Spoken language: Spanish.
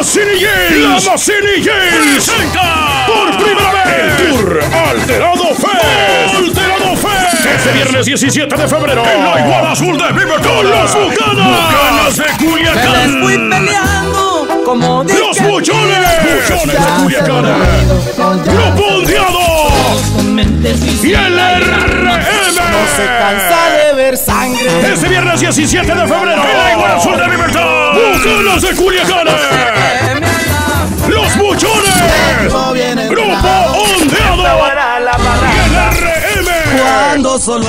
Macinillil. La Macinillil. Presenta Por primera vez. El Tour Alterado Fest. Alterado Fest. Este viernes 17 de febrero. En la Iguana Azul de Beaverton. Los Bucanas. Bucanas de Me les fui Culiacán. peleando como dije Los Buchones. Buchones de Culiacán. con Grupo Ondeado. con Y el RM. No se cansa de ver sangre Este viernes 17 de febrero. En la Iguana Azul de Beaverton. Bucanas de Culiacán. Ando solo.